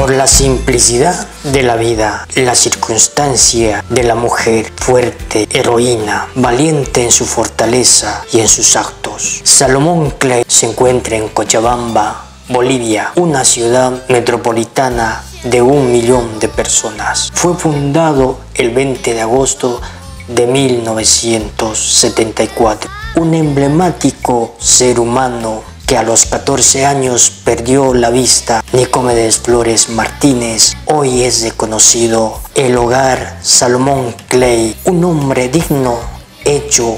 por la simplicidad de la vida, la circunstancia de la mujer fuerte, heroína, valiente en su fortaleza y en sus actos. Salomón Clay se encuentra en Cochabamba, Bolivia, una ciudad metropolitana de un millón de personas. Fue fundado el 20 de agosto de 1974. Un emblemático ser humano que a los 14 años perdió la vista, Nicomedes Flores Martínez, hoy es reconocido. El hogar Salomón Clay, un hombre digno, hecho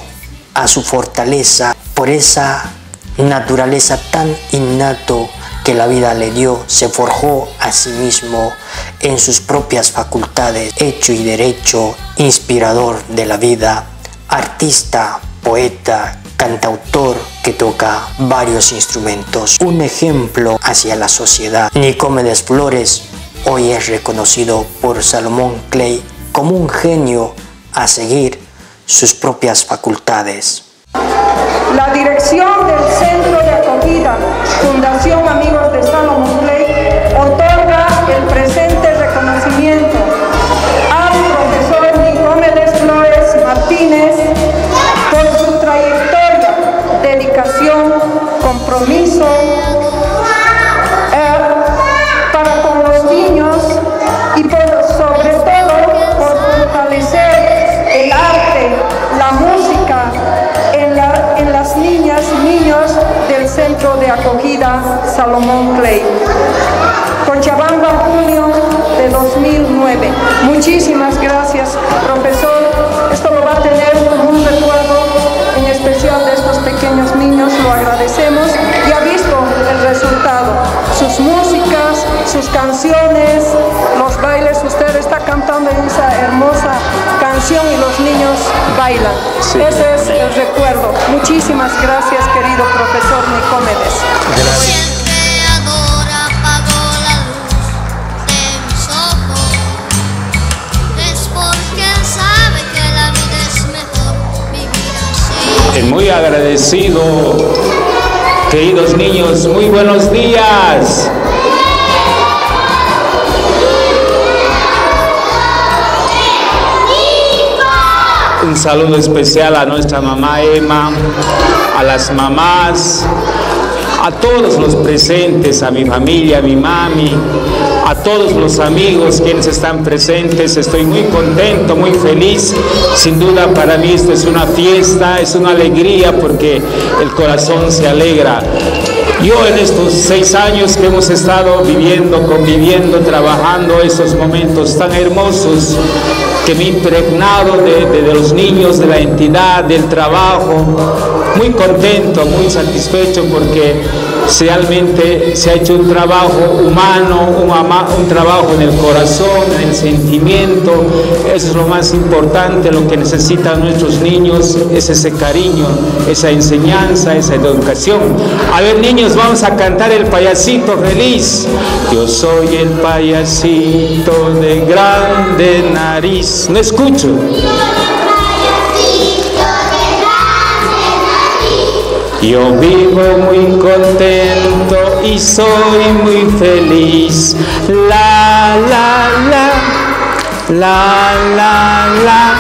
a su fortaleza por esa naturaleza tan innato que la vida le dio, se forjó a sí mismo en sus propias facultades, hecho y derecho, inspirador de la vida, artista, poeta, cantautor que toca varios instrumentos. Un ejemplo hacia la sociedad. Nicomedes Flores hoy es reconocido por Salomón Clay como un genio a seguir sus propias facultades. La dirección del Centro hermosa canción y los niños bailan. Ese es el recuerdo. Muchísimas gracias, querido profesor Nicomedes. Hoy el creador apagó la luz de mis ojos Es porque él sabe que la vida es mejor vivir así Eh, Muy agradecido, queridos niños, muy buenos días. Un saludo especial a nuestra mamá Emma, a las mamás, a todos los presentes, a mi familia, a mi mami, a todos los amigos quienes están presentes. Estoy muy contento, muy feliz. Sin duda para mí esto es una fiesta, es una alegría porque el corazón se alegra. Yo en estos seis años que hemos estado viviendo, conviviendo, trabajando estos momentos tan hermosos, que me he impregnado de, de- de los niños, de la entidad, del trabajo, muy contento, muy satisfecho porque realmente se ha hecho un trabajo humano, un, trabajo en el corazón, en el sentimiento, eso es lo más importante, lo que necesitan nuestros niños es ese cariño, esa enseñanza, esa educación. A ver niños, vamos a cantar el payasito feliz. Yo soy el payasito de grande nariz. No escucho. Yo vivo muy contento y soy muy feliz. La, la, la, la, la, la.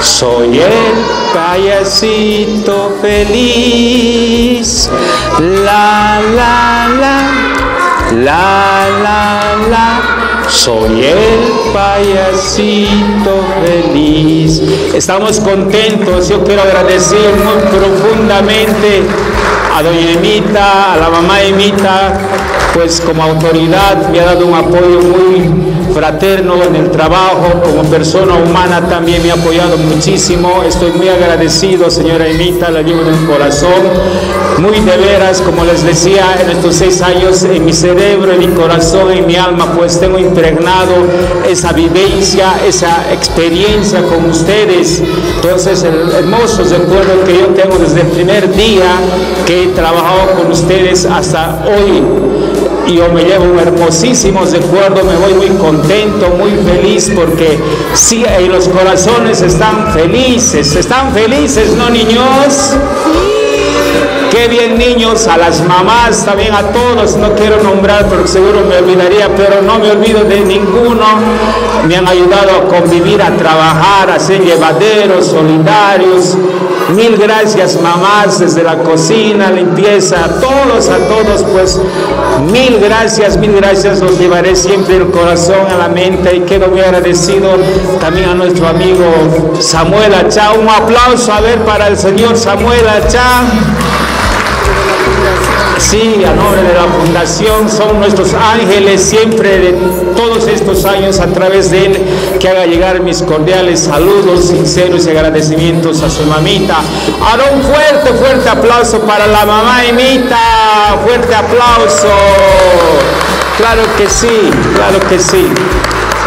Soy el payasito feliz. La, la, la, la, la, la. Soy el payasito feliz. Estamos contentos. Yo quiero agradecer muy profundamente a doña Emita, a la mamá Emita, pues como autoridad me ha dado un apoyo muy fraterno en el trabajo, como persona humana también me ha apoyado muchísimo. Estoy muy agradecido, señora Emita, la llevo en el corazón. Muy de veras, como les decía, en estos seis años, en mi cerebro, en mi corazón, en mi alma, pues tengo impregnado esa vivencia, esa experiencia con ustedes. Entonces, el hermoso recuerdo que yo tengo desde el primer día que he trabajado con ustedes hasta hoy y yo me llevo un hermosísimo recuerdo, me voy muy contento, muy feliz porque sí, y los corazones están felices, están felices, ¿no niños? Qué bien niños, a las mamás, también a todos, no quiero nombrar porque seguro me olvidaría, pero no me olvido de ninguno. Me han ayudado a convivir, a trabajar, a ser llevaderos, solidarios. Mil gracias mamás desde la cocina, limpieza, a todos, a todos, pues mil gracias, mil gracias, los llevaré siempre el corazón, a la mente y quedo muy agradecido también a nuestro amigo Samuel Achá. Un aplauso a ver para el señor Samuel Achá. Sí, a nombre de la Fundación son nuestros ángeles siempre de todos estos años a través de él que haga llegar mis cordiales saludos, sinceros y agradecimientos a su mamita. Ahora un fuerte, fuerte aplauso para la mamá Emita, fuerte aplauso. Claro que sí, claro que sí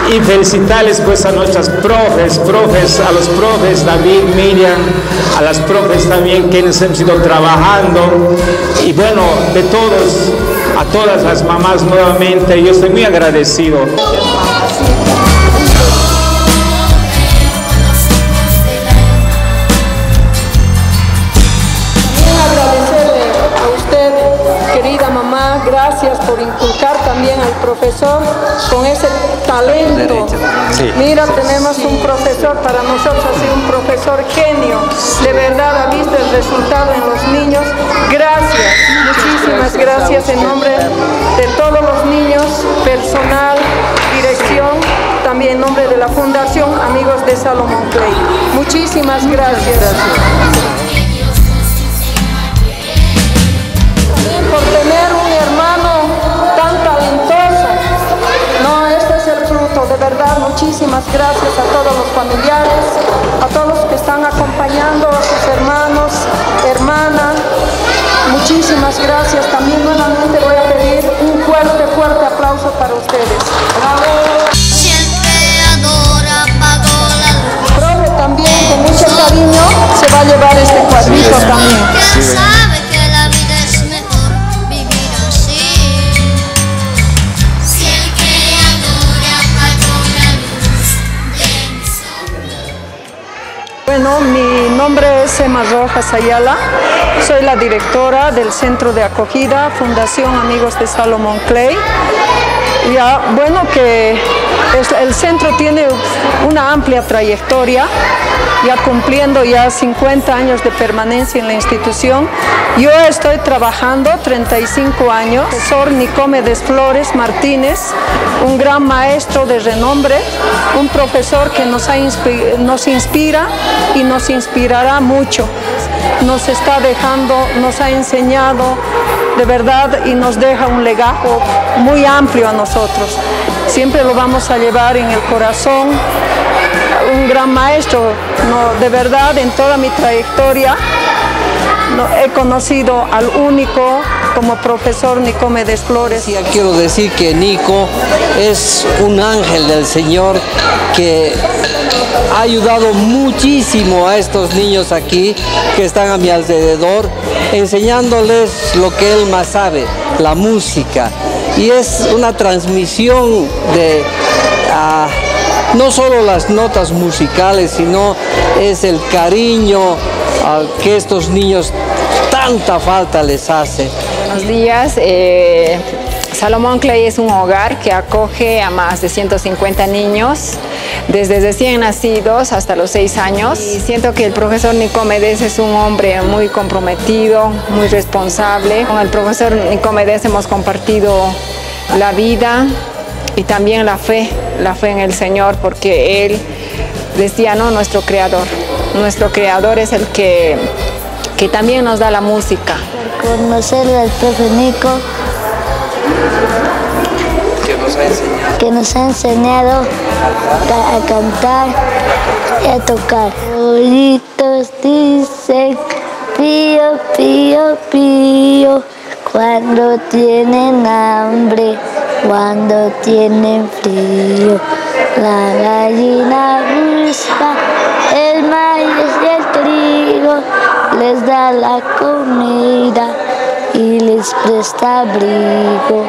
y felicitarles pues a nuestras profes, profes, a los profes David, Miriam, a las profes también quienes hemos ido trabajando y bueno, de todos, a todas las mamás nuevamente, yo estoy muy agradecido. Gracias por inculcar también al profesor con ese talento. Mira, tenemos un profesor, para nosotros ha sido un profesor genio. De verdad ha visto el resultado en los niños. Gracias, muchísimas gracias en nombre de todos los niños, personal, dirección, también en nombre de la Fundación Amigos de Salomón Clay. Muchísimas gracias. Gracias a todos los familiares, a todos los que están acompañando a sus hermanos, hermanas. Muchísimas gracias. También nuevamente voy a pedir un fuerte, fuerte aplauso para ustedes. ¡Bravo! Profe, también con mucho cariño se va a llevar este cuadrito también. Bueno, Rojas Ayala, soy la directora del Centro de Acogida Fundación Amigos de Salomón Clay. Ya, bueno que el centro tiene una amplia trayectoria, ya cumpliendo ya 50 años de permanencia en la institución. Yo estoy trabajando 35 años, profesor Nicomedes Flores Martínez, un gran maestro de renombre, un profesor que nos, nos inspira y nos inspirará mucho. Nos está dejando, nos ha enseñado de verdad y nos deja un legado muy amplio a nosotros. Siempre lo vamos a llevar en el corazón. Un gran maestro, de verdad en toda mi trayectoria he conocido al único como profesor Nicomedes Flores. Sí, quiero decir que Nico es un ángel del Señor que ha ayudado muchísimo a estos niños aquí que están a mi alrededor, enseñándoles lo que él más sabe, la música. Y es una transmisión de ah, no solo las notas musicales, sino es el cariño que estos niños tanta falta les hace. Buenos días. Eh, Salomón Clay es un hogar que acoge a más de 150 niños, desde recién nacidos hasta los 6 años. Y siento que el profesor Nicomedes es un hombre muy comprometido, muy responsable. Con el profesor Nicomedes hemos compartido la vida y también la fe, la fe en el Señor, porque Él decía, no, nuestro creador. Nuestro creador es el que, que también nos da la música. Conocer al profe Nico que nos ha enseñado, a cantar y a tocar. Bolitos dicen pío, pío, pío, cuando tienen hambre, cuando tienen frío. La gallina busca el maíz y el trigo, les da la comida y les presta abrigo.